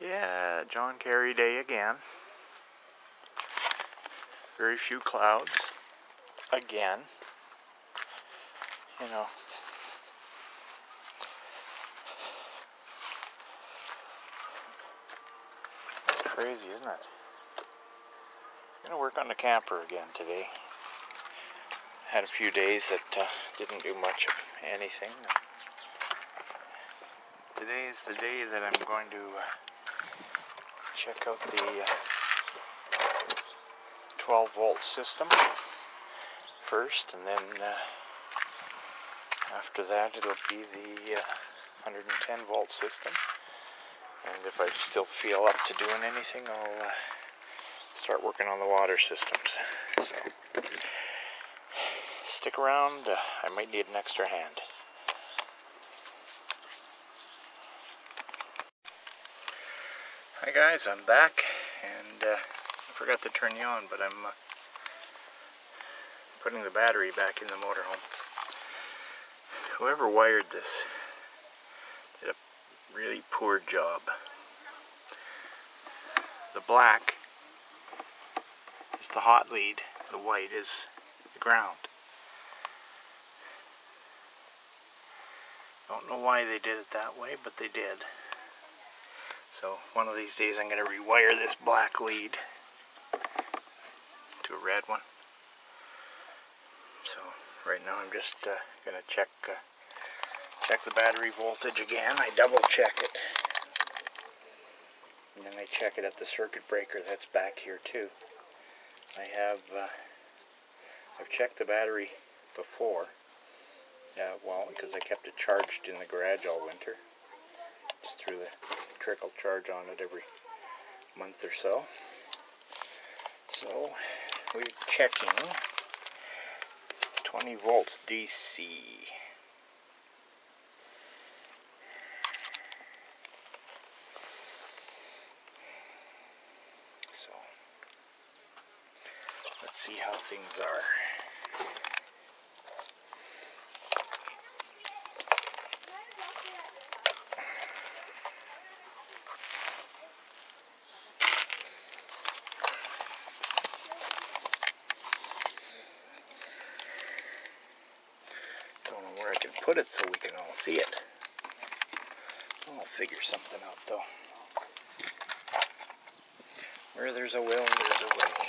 Yeah, John Kerry Day again. Very few clouds. Again. You know. Crazy, isn't it? Gonna work on the camper again today. Had a few days that uh, didn't do much of anything. Today is the day that I'm going to uh, check out the uh, 12 volt system first, and then uh, after that it'll be the uh, 110 volt system. And if I still feel up to doing anything, I'll uh, start working on the water systems. So stick around. Uh, I might need an extra hand. Hi guys, I'm back, and uh, I forgot to turn you on, but I'm uh, putting the battery back in the motorhome. Whoever wired this did a really poor job. The black is the hot lead, the white is the ground. Don't know why they did it that way, but they did. So one of these days I'm going to rewire this black lead to a red one. So right now I'm just uh, going to check uh, check the battery voltage again. I double check it. And then I check it at the circuit breaker that's back here too. I have uh, I've checked the battery before. Uh, well, because I kept it charged in the garage all winter. Just threw the trickle charge on it every month or so. So we're checking 20 volts DC. So let's see how things are. Can put it so we can all see it. I'll figure something out though. Where there's a will, there's a way.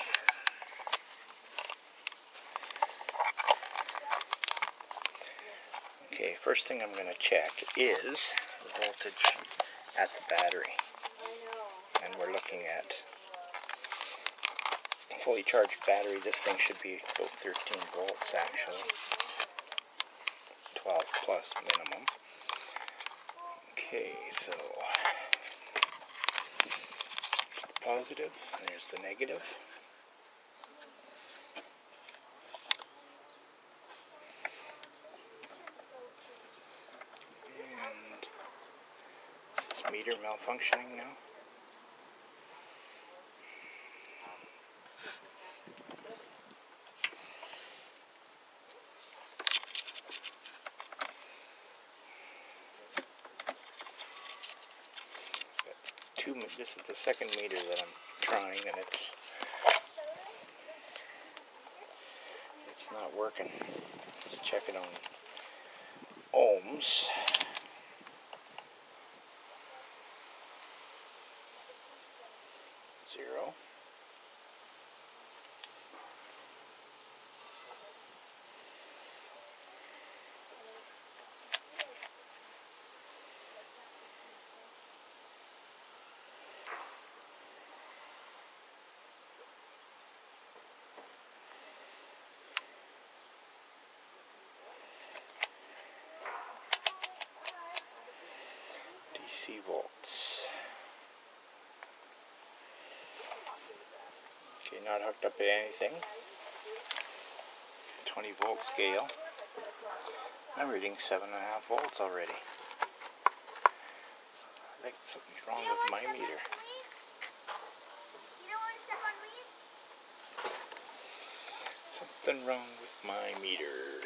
Okay, first thing I'm going to check is the voltage at the battery. And we're looking at fully charged battery. This thing should be about 13 volts actually. 12 plus minimum. Okay, so there's the positive, and there's the negative. And is this meter malfunctioning now? Two. This is the second meter that I'm trying, and it's it's not working. Let's check it on ohms. 60 volts. Okay, not hooked up to anything. 20 volt scale. I'm reading 7.5 volts already. I think something's wrong with my meter. Something wrong with my meter.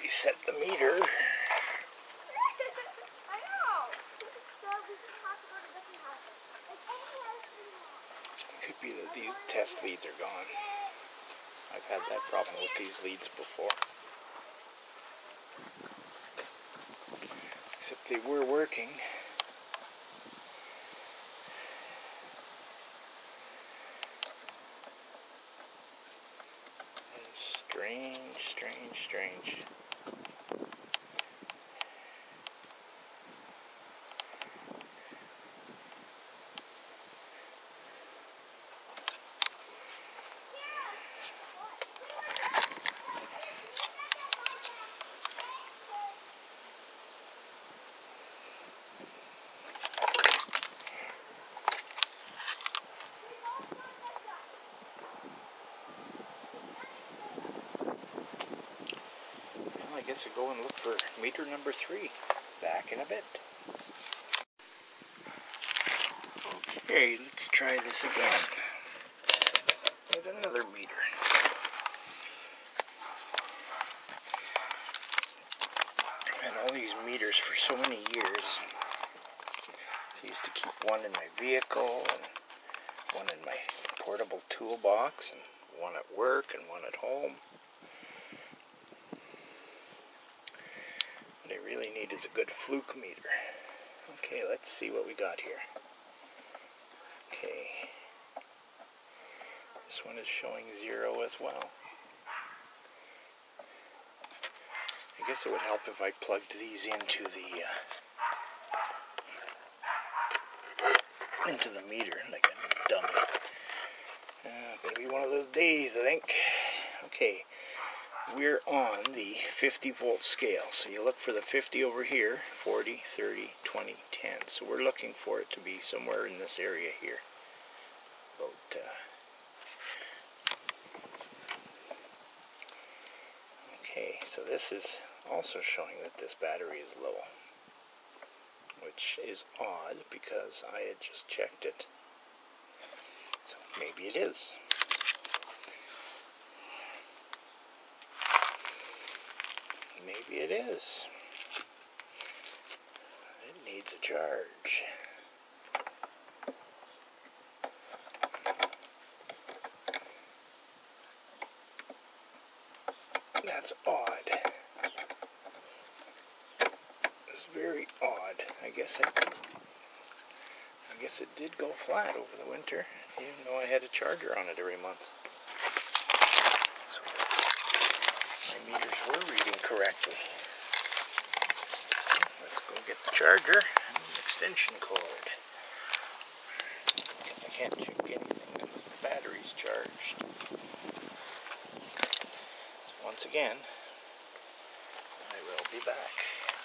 house the meter. Could be that these test leads are gone. I've had that problem with these leads before. Except they were working. It's strange, strange, strange. Well, I guess we'll go and look for meter number three. Back in a bit. Okay, let's try this again. Get another meter. I've had all these meters for so many years. I used to keep one in my vehicle and one in my portable toolbox and one at work and one at home. What I really need is a good fluke meter. Okay, let's see what we got here. Okay. This one is showing zero as well. I guess it would help if I plugged these into the uh, into the meter like a dummy. Uh, gonna be one of those days, I think. Okay, we're on the 50 volt scale. So you look for the 50 over here 40, 30, 20, 10. So we're looking for it to be somewhere in this area here. About, uh, okay, so this is also showing that this battery is low. Which is odd because I had just checked it. So maybe it is. Maybe it is. It needs a charge. That's odd. That's very odd. I guess it. I guess it did go flat over the winter, even though I had a charger on it every month. So my meters were reading correctly. Let's go get the charger and the extension cord. Because I can't check anything unless the battery's charged. Once again, I will be back.